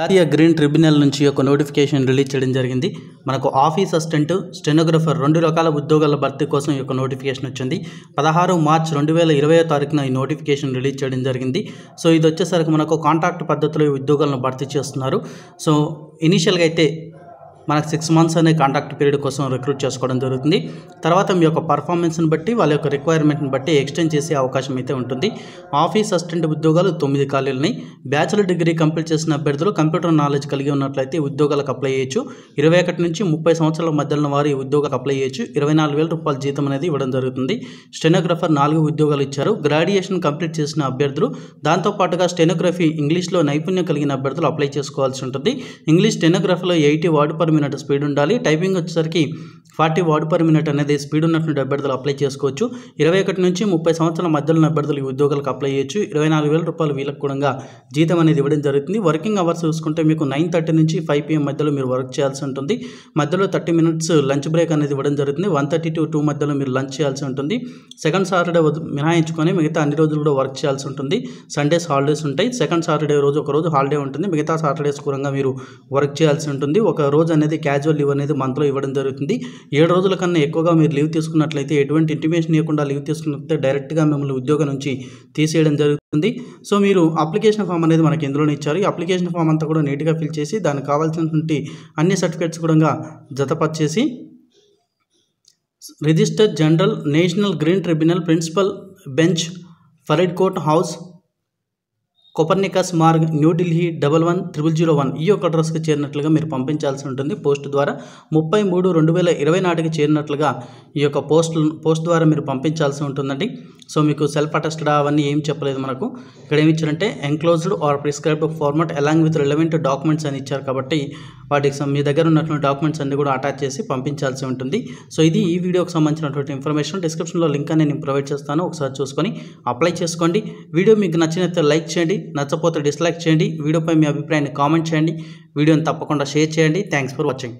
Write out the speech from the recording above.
జాతీయ green tribunal నుంచి ఒక నోటిఫికేషన్ రిలీజ్ చేయడం జరిగింది. మనకు ఆఫీస్ అసిస్టెంట్ స్టెనోగ్రఫర్ రెండు రకాల ఉద్యోగాల భర్తీ కోసం ఈ యొక్క నోటిఫికేషన్ వచ్చింది. పదహారు మార్చ్ రెండు వేల ఇరవై తారీఖున ఈ నోటిఫికేషన్ రిలీజ్ చేయడం జరిగింది. సో ఇది వచ్చేసరికి మనకు కాంట్రాక్ట్ పద్ధతిలో ఈ ఉద్యోగాలను భర్తీ చేస్తున్నారు. సో ఇనీషియల్గా అయితే మనకు సిక్స్ మంత్స్ అనే కాంట్రాక్ట్ పీరియడ్ కోసం రిక్రూట్ చేసుకోవడం జరుగుతుంది. తర్వాత మీ యొక్క పర్ఫార్మెన్స్ని బట్టి వాళ్ళ యొక్క రిక్వైర్మెంట్ని బట్టి ఎక్స్టెండ్ చేసే అవకాశం అయితే ఉంటుంది. ఆఫీస్ అసిస్టెంట్ ఉద్యోగాలు తొమ్మిది ఖాళీలని బ్యాచిలర్ డిగ్రీ కంప్లీట్ చేసిన అభ్యర్థులు కంప్యూటర్ నాలెడ్జ్ కలిగి ఉన్నట్లయితే ఉద్యోగాలకు అప్లై చేయొచ్చు. ఇరవై ఒకటి నుంచి ముప్పై సంవత్సరాల మధ్యలో వారు ఈ ఉద్యోగాలకు అప్లై చేయొచ్చు. ఇరవై నాలుగు వేల రూపాయల జీతం అనేది ఇవ్వడం జరుగుతుంది. స్టెనోగ్రఫర్ నాలుగు ఉద్యోగాలు ఇచ్చారు. గ్రాడ్యుయేషన్ కంప్లీట్ చేసిన అభ్యర్థులు దాంతోపాటుగా స్టెనోగ్రఫీ ఇంగ్లీష్లో నైపుణ్యం కలిగిన అభ్యర్థులు అప్లై చేసుకోవాల్సి ఉంటుంది. English స్టెనోగ్రఫీలో eighty word per minute speed ఉండాలి. టైపింగ్ వచ్చేసరికి ఫార్టీ వర్డ్ పర్ మినిట్ అనేది స్పీడ్ ఉన్నటువంటి అభ్యర్థులు అప్లై చేసుకోవచ్చు. ఇరవై ఒకటి నుంచి ముప్పై సంవత్సరాల మధ్యలో ఉన్న అభ్యర్థులు ఉద్యోగాలకు అప్లై చేయొచ్చు. ఇరవై నాలుగు వేల రూపాయలు వీళ్ళకు కూడా జీతం అనేది ఇవ్వడం జరుగుతుంది. వర్కింగ్ అవర్స్ చూసుకుంటే మీకు నైన్ థర్టీ నుంచి ఫైవ్ పిఎం మధ్యలో మీరు వర్క్ చేయాల్సి ఉంటుంది. మధ్యలో థర్టీ మినిట్స్ లంచ్ బ్రేక్ అనేది ఇవ్వడం జరుగుతుంది. వన్ థర్టీ టు టూ మధ్యలో మీరు లంచ్ చేయాల్సి ఉంటుంది. సెకండ్ సాటర్డే మినహాయించుకొని మిగతా అన్ని రోజులు కూడా వర్క్ చేయాల్సి ఉంటుంది. సండేస్ హాలిడేస్ ఉంటాయి. సెకండ్ సాటర్డే రోజు ఒక రోజు హాలిడే ఉంటుంది. మిగతా సాటర్డేస్ కూరంగా మీరు వర్క్ చేయాల్సి ఉంటుంది. ఒక రోజు అనేది క్యాజువల్ లీవ్ అనేది మంత్లో ఇవ్వడం జరుగుతుంది. ఏడు రోజుల కన్నా ఎక్కువగా మీరు లీవ్ తీసుకున్నట్లయితే ఎటువంటి ఇంటిమేషన్ ఇవ్వకుండా లీవ్ తీసుకున్నట్లయితే డైరెక్ట్గా మిమ్మల్ని ఉద్యోగం నుంచి తీసేయడం జరుగుతుంది. సో మీరు అప్లికేషన్ ఫామ్ అనేది మనకి ఇందులోనే ఇచ్చారు. ఈ అప్లికేషన్ ఫామ్ అంతా కూడా నీట్గా ఫిల్ చేసి దానికి కావాల్సినటువంటి అన్ని సర్టిఫికేట్స్ కూడా జతపరిచేసి registered general national green tribunal principal bench Faridkot house Copernicus Marg New Delhi double one triple zero one ఈ యొక్క అడ్రస్కి చేరినట్లుగా మీరు పంపించాల్సి ఉంటుంది. పోస్ట్ ద్వారా ముప్పై మూడు రెండు వేల ఇరవై నాటికి చేరినట్లుగా ఈ యొక్క పోస్ట్ పోస్ట్ ద్వారా మీరు పంపించాల్సి ఉంటుందండి. సో మీకు సెల్ఫ్ అటెస్టెడ్ అవన్నీ ఏం చెప్పలేదు మనకు. ఇక్కడ ఏమి ఇచ్చారంటే enclosed or prescribed format along with relevant documents అని ఇచ్చారు కాబట్టి వాటికి మీ దగ్గర ఉన్నటువంటి డాక్యుమెంట్స్ అన్ని కూడా అటాచ్ చేసి పంపించాల్సి ఉంటుంది. సో ఇది ఈ వీడియోకి సంబంధించినటువంటి ఇన్ఫర్మేషన్ డిస్క్రిప్షన్లో లింక్ అనేది నేను ప్రొవైడ్ చేస్తాను. ఒకసారి చూసుకొని అప్లై చేసుకోండి. వీడియో మీకు నచ్చినట్లయితే లైక్ చేయండి. నచ్చపోతే డిస్లైక్ చేయండి. వీడియోపై మీ అభిప్రాయాన్ని కామెంట్ చేయండి. వీడియోని తప్పకుండా షేర్ చేయండి. Thanks for watching